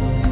Bye.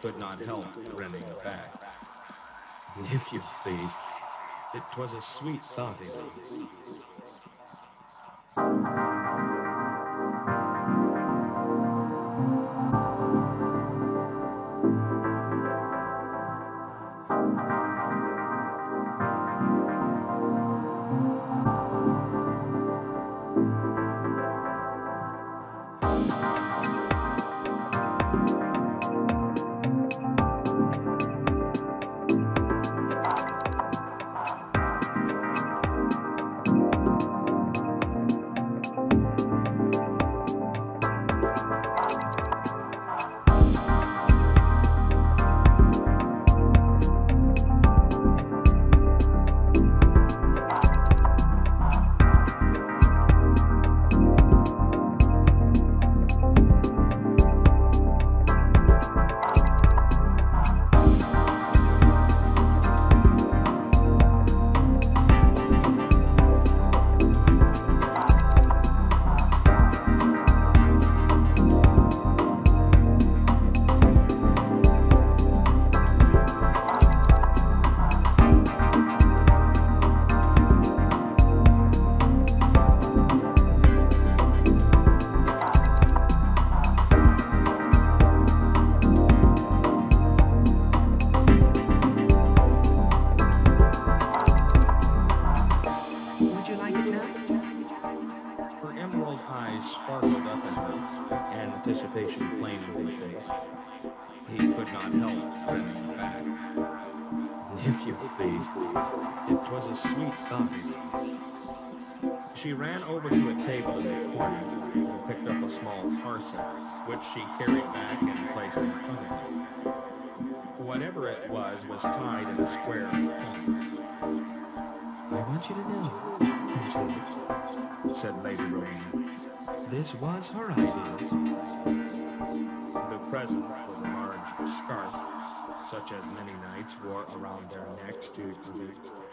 Could not help grinning back. If you please, it was a sweet thought, Elise.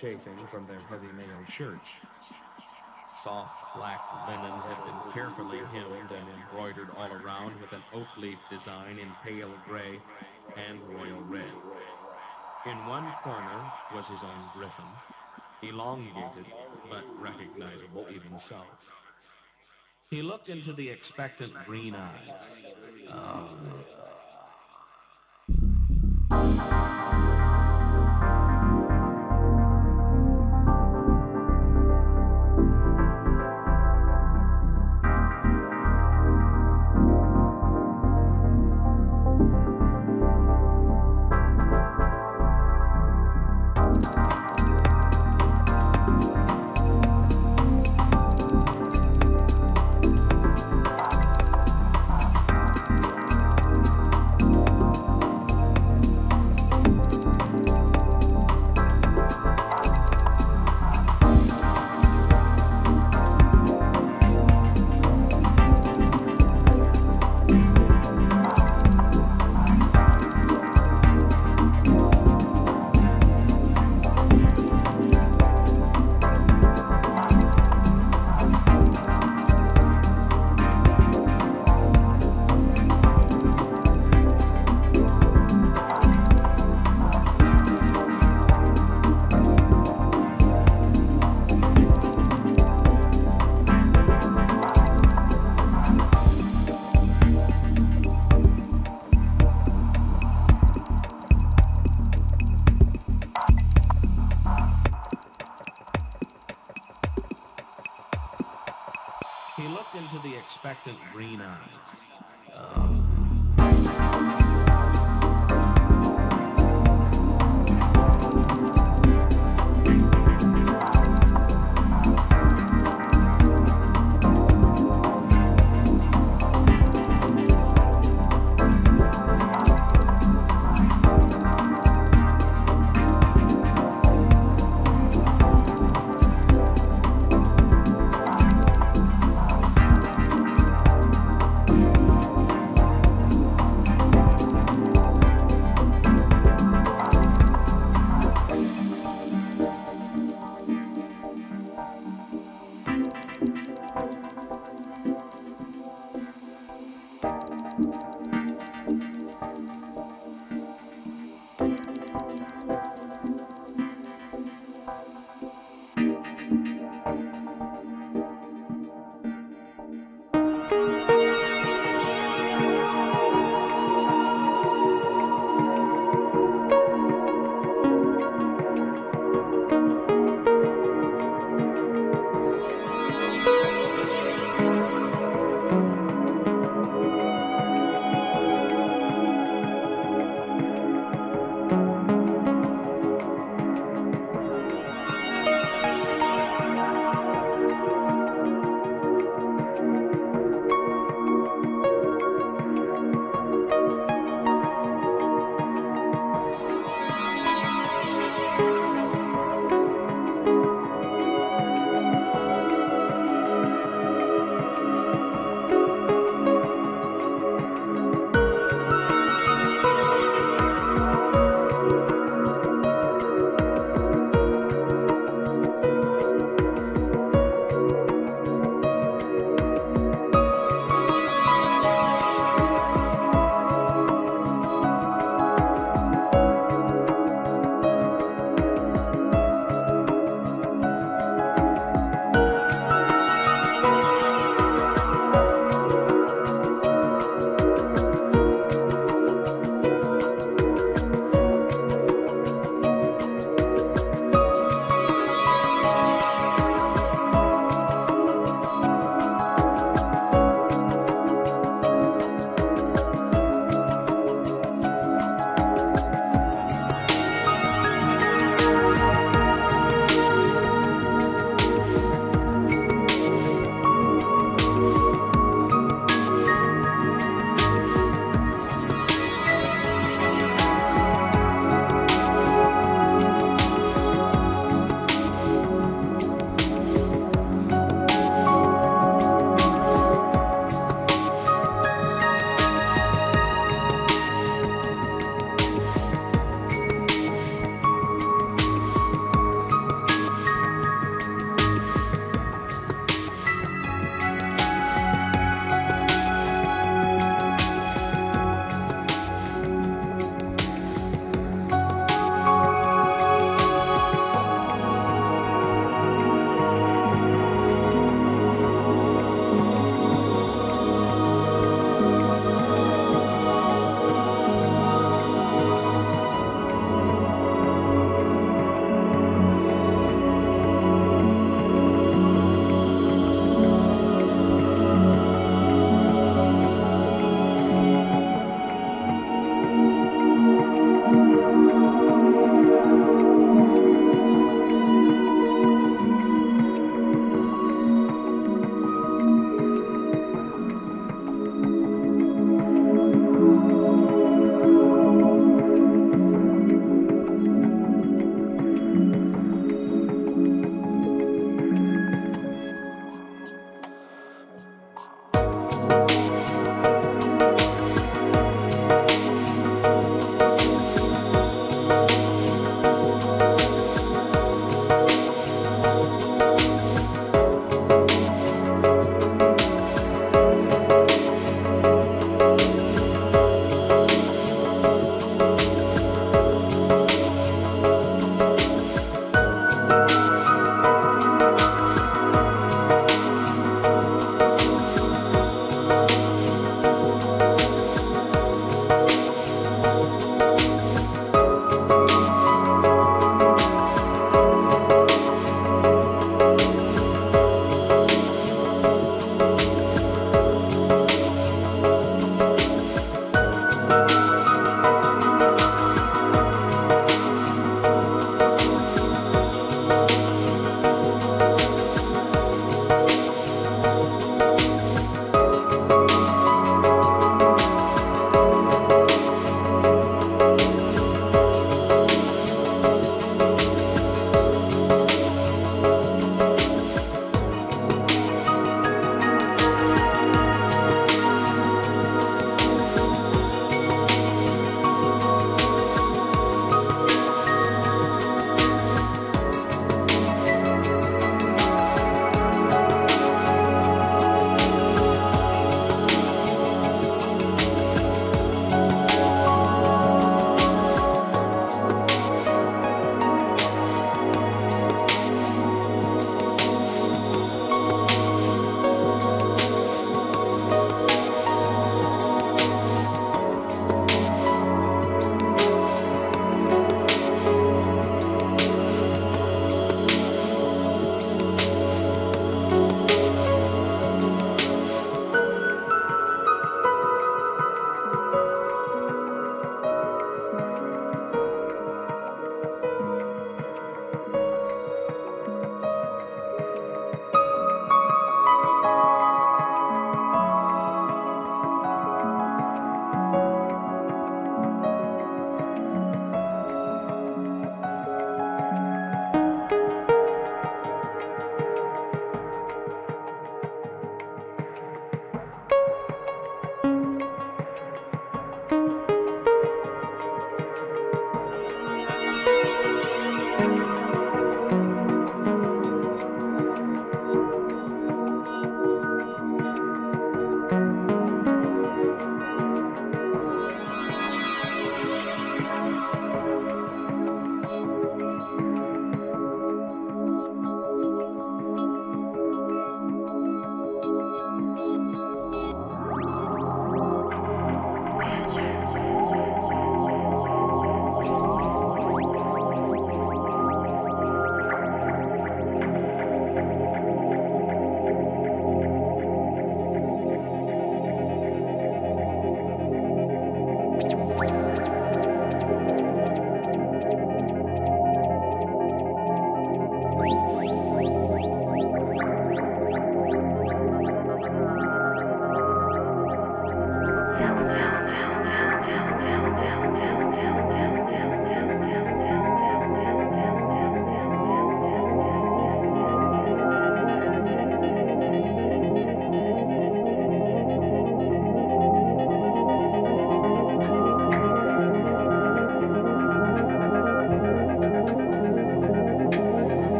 Chafing from their heavy mailed shirts. Soft black linen had been carefully hemmed and embroidered all around with an oak leaf design in pale gray and royal red. In one corner was his own griffin, elongated but recognizable even so. He looked into the expectant green eyes. He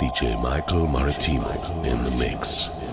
DJ Michael Maretimo in the mix.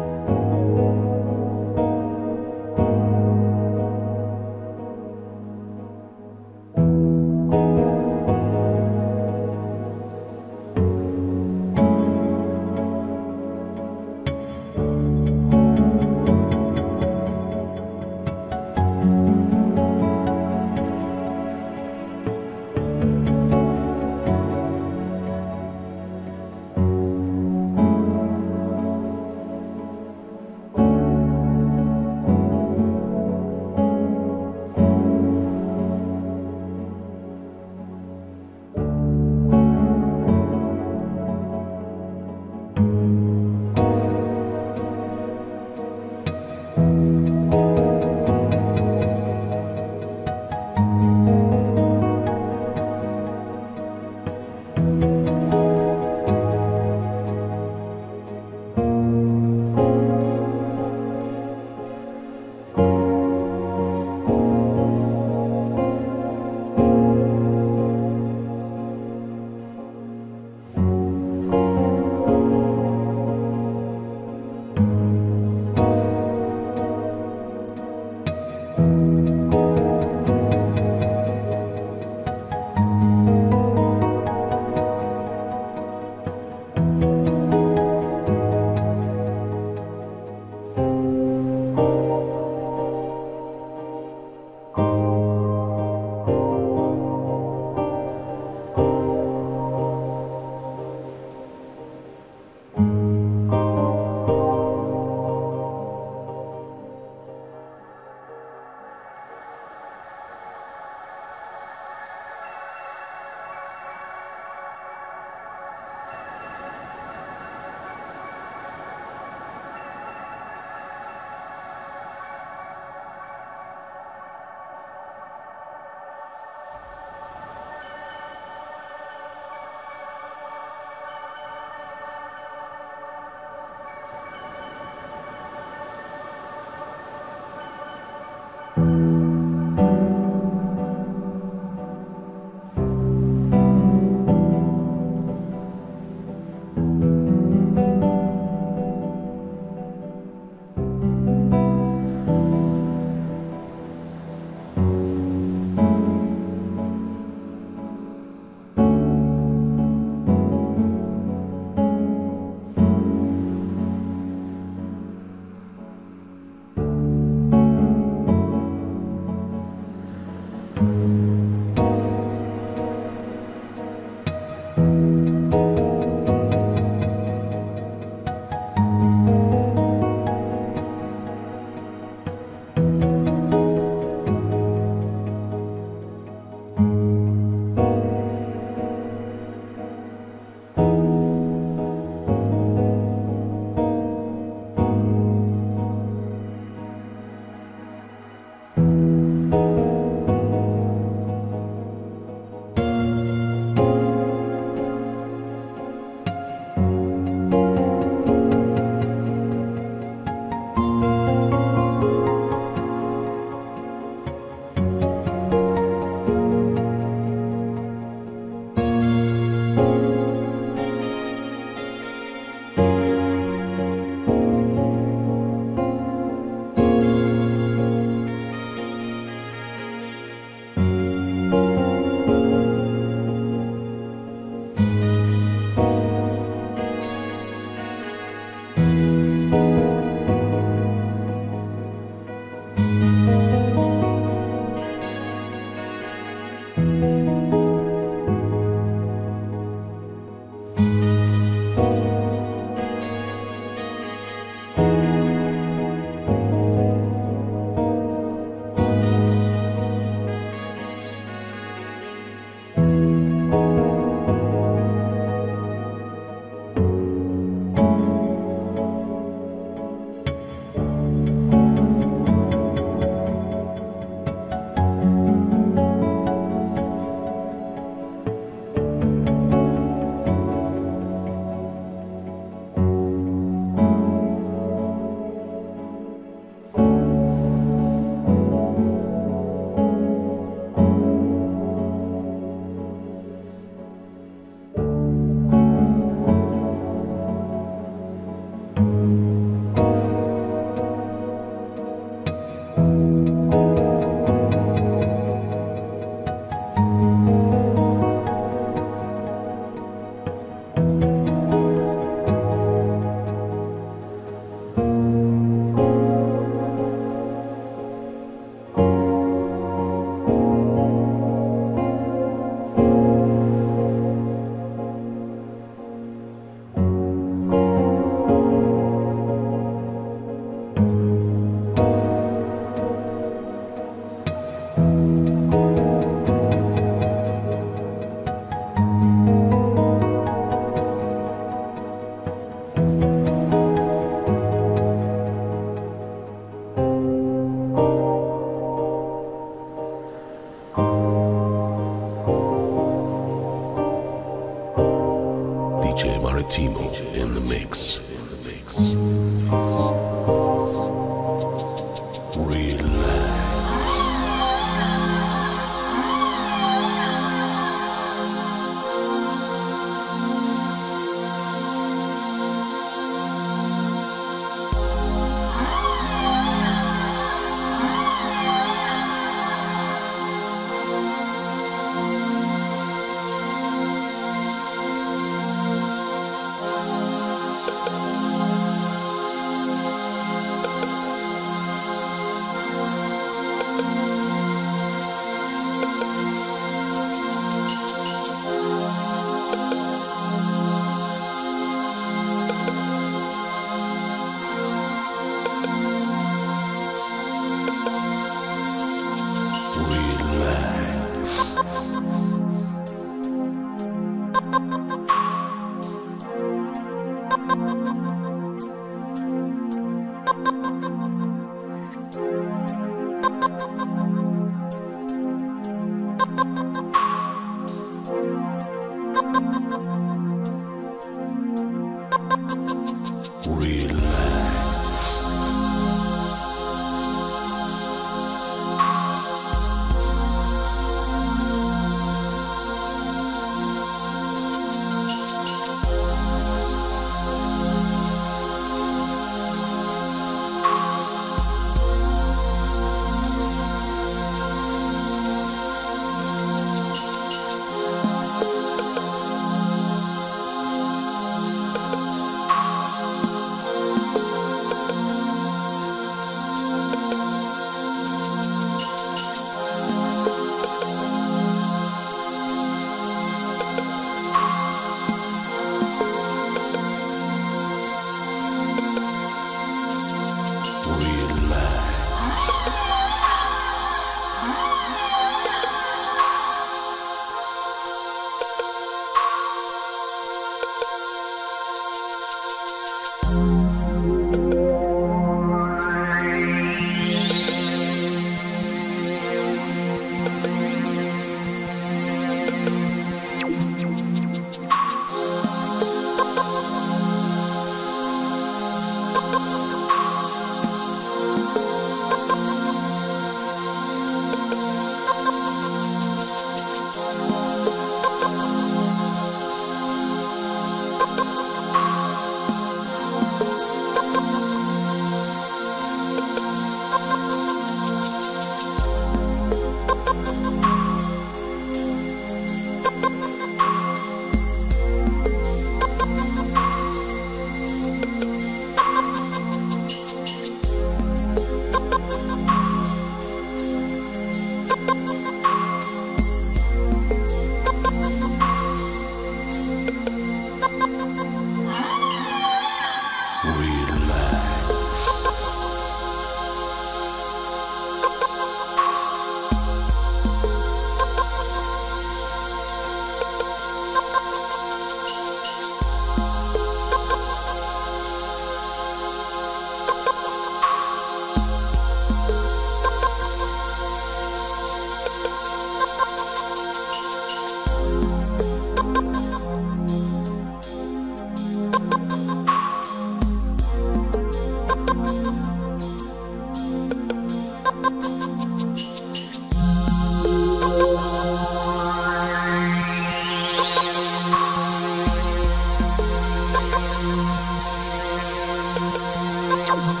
Bye.